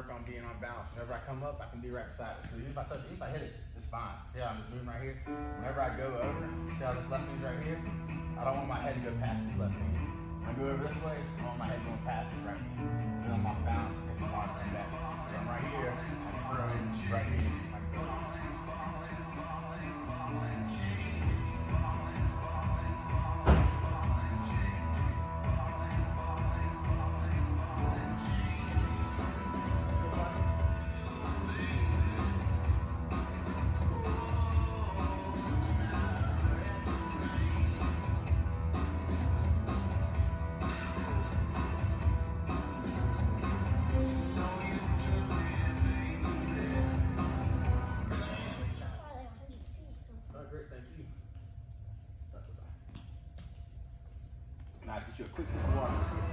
work on being on balance. Whenever I come up, I can be right beside it. So even if I touch, even if I hit it, it's fine. See how I'm just moving right here? Whenever I go over, see how this left knee's right here? I don't want my head to go past this left knee. When I go over this way, I want my head going past this right knee. Nice, get you a quick water.